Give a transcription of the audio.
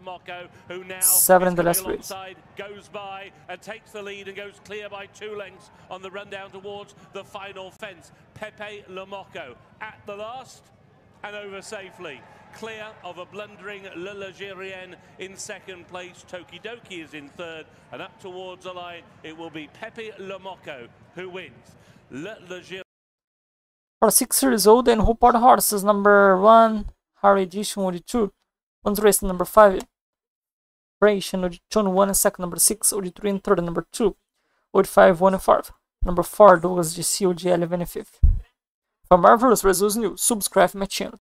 Lamoco, who now Seven in the last race. goes by and takes the lead and goes clear by two lengths on the run down towards the final fence. Pepe Lamoco at the last and over safely. Clear of a blundering Le Ligérien in second place. Tokidoki is in third, and up towards the line, it will be Pepe Lamoco who wins. Le Ligérien. For six years old and Hopard horses, number one, Rare Edition, Odi two. One's race number five, Ration, Odi two one, and second number six, Odi three and third, and number two, Odi five, one and five. Number four, Douglas GC, Odi eleven and fifth. For marvelous results news, subscribe my channel.